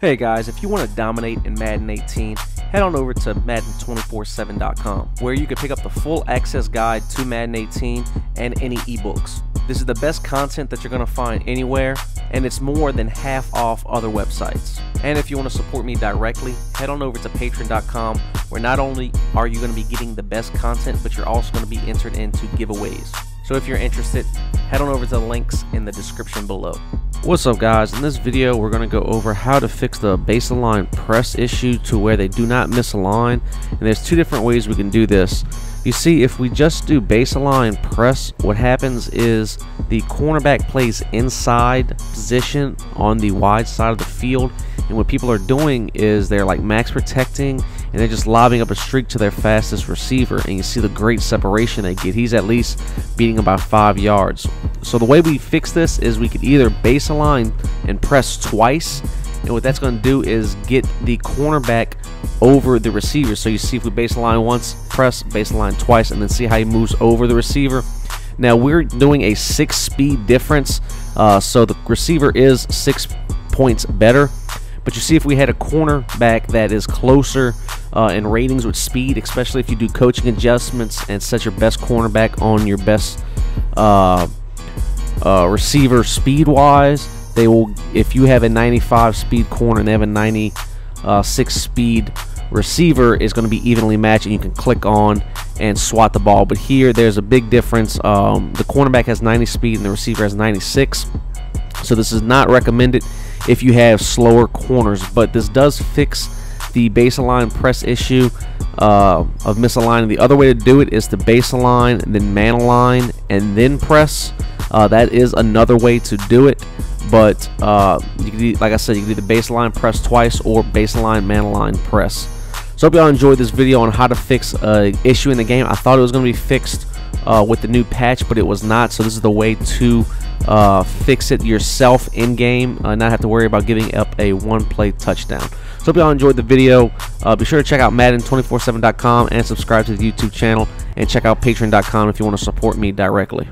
Hey guys, if you want to dominate in Madden 18, head on over to Madden247.com, where you can pick up the full access guide to Madden 18 and any ebooks. This is the best content that you're going to find anywhere, and it's more than half off other websites. And if you want to support me directly, head on over to Patreon.com, where not only are you going to be getting the best content, but you're also going to be entered into giveaways. So if you're interested, head on over to the links in the description below. What's up guys, in this video we're going to go over how to fix the baseline press issue to where they do not misalign and there's two different ways we can do this. You see if we just do baseline press what happens is the cornerback plays inside position on the wide side of the field and what people are doing is they're like max protecting and they're just lobbing up a streak to their fastest receiver and you see the great separation they get. He's at least beating about five yards. So the way we fix this is we could either base baseline and press twice and what that's going to do is get the cornerback over the receiver. So you see if we base baseline once, press base baseline twice, and then see how he moves over the receiver. Now we're doing a six speed difference, uh, so the receiver is six points better. But you see if we had a cornerback that is closer uh, in ratings with speed, especially if you do coaching adjustments and set your best cornerback on your best uh, uh, receiver speed wise. They will, if you have a 95 speed corner and they have a 96 uh, speed receiver, is going to be evenly matched, and you can click on and swat the ball. But here, there's a big difference. Um, the cornerback has 90 speed and the receiver has 96. So this is not recommended if you have slower corners, but this does fix the baseline press issue uh, of misaligning. The other way to do it is to baseline, then man align, and then press. Uh, that is another way to do it. But uh, you can, like I said, you can do the baseline press twice or baseline man align press. So hope y'all enjoyed this video on how to fix an issue in the game. I thought it was going to be fixed uh, with the new patch, but it was not. So this is the way to uh, fix it yourself in game, uh, not have to worry about giving up a one-play touchdown. So hope y'all enjoyed the video. Uh, be sure to check out Madden247.com and subscribe to the YouTube channel, and check out Patreon.com if you want to support me directly.